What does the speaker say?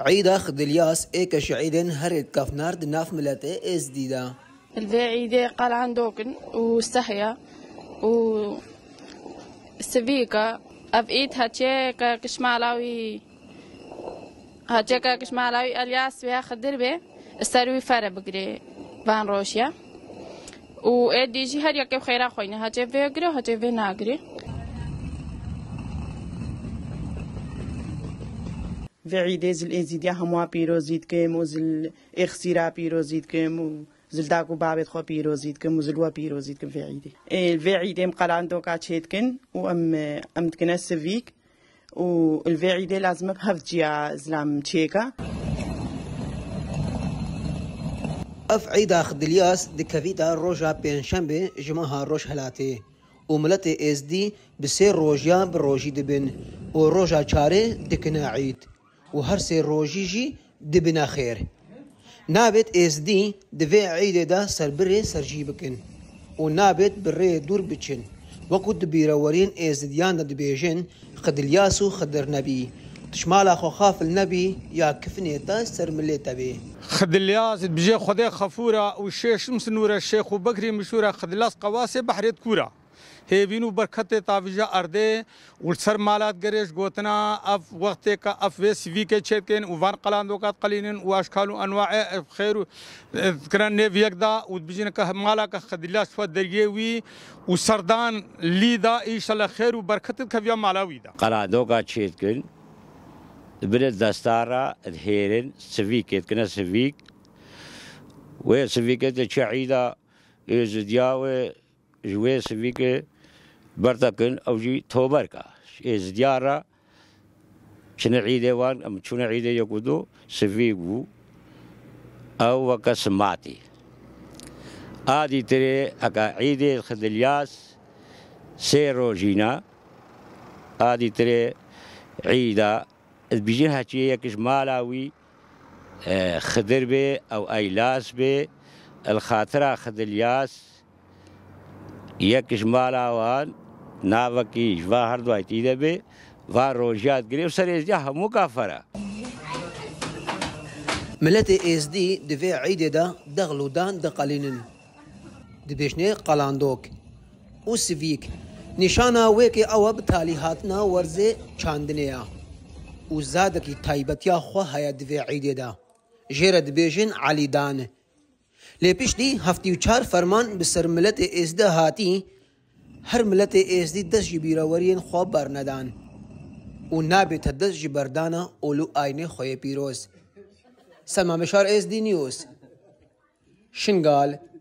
عيد عيدة الياس إيكا شعيدين هرد كفنار دناف ملاتي إز ديدا البيعي دي قال عندوكن وسحيا و سبيكا أب إيد هاتشيكا كشمالاوي هاتشيكا كشمالاوي ألياس بها خدر بي استروي فرا بقري بان روشيا و إيدي جي هر يكيب خيرا خوينا هاتشي بيقري وهاتشي بي ناقري في عيد زل ازيد يا هموا بيروزيد كيم وزل اخسيرا بيروزيد كيم وزل داكو زل داکو بيروزيد كيم وزل وا بيروزيد كيم في عيد في عيد ام مقالان دوکا چید كن و ام ام تکنه سویک و الوعیده لازم بهفت جيا زلام تشيكا اف عيد عيدا خدلياس دكافيدا روجا بين شامبي جماها روج هلاتي وملتي اس دي بسير روجيا بروجي دبن وروجا شاري دكنا عيد و هەر سێ ڕۆژیژی دبنا خێر نابێت ئێسدی دەبێ عیدێدا سربرێ سەرژی بکن و نابێت بڕێ دوور بچن وەکو دبیرەوەرین ئێزدیان دەدبێژن خدلیاس و خدرنەبی تشمالا خۆخافل نەبی یا کفنێتە سەرملێتە بێ خدلیاز بژێ خودێ خەفورە و شێشم سنوورە شێخ و بەکری مشورە خدلاس قواسێ بەحرێت کورە هیوینو برخط تعویجا ارده ولسر مالات گریش گوتنا اف وقت کا اف ویس وی کے چیتکن وان قلاندو کا قلینن واشخالو انواع خیر کرن نے ویگدا ودبجن کا مالا کا خدلا سو درگی وی وسردان لیدا انشاءالله خیر و برکت کوي مالاوی دا قلاندو کا چیتکن بر دستارا هیرن سوی کتکن سوی و سوی کت چعیدا یزدیاوه جوێ سویک بەردەکن ئەوژی تۆبەرکە ئێزدیارە چنە عیدێوان ئەم چونە عیدە یەک و دوو سوی بوو ئەو وەکە سماتی ئادی ترێ ئەکە عیدێ خدلیاس سێ ڕۆژینە ئادی ترێ عیدا بژین هەچی یەکش مالاوی خدر بێ ئەو ئەیلاس بێ الخاترا خدلیاس یک işmala var, navaki jva her dua tide be, va rojat grev serez ya hemu kafara. ملت اس دي د وی عید ده د غلودان د قلینن د بشنه قلاندوک او سویک نشانه وک او اب تعلیحات نه ورزه چاندنیا او زاده کی تایبتیا خو حیا د وی عید ده جره د بشن علی دانه لی پشتی هفتی و چار فرمان به سر ملت ازده هاتی هر ملت ازدی دست جی بیراورین خواب برندان و نابی تا دست جی بردانا اولو آینه خوی پیروز سلمان بشار ازدی نیوز شنگال